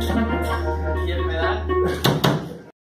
ちょっ。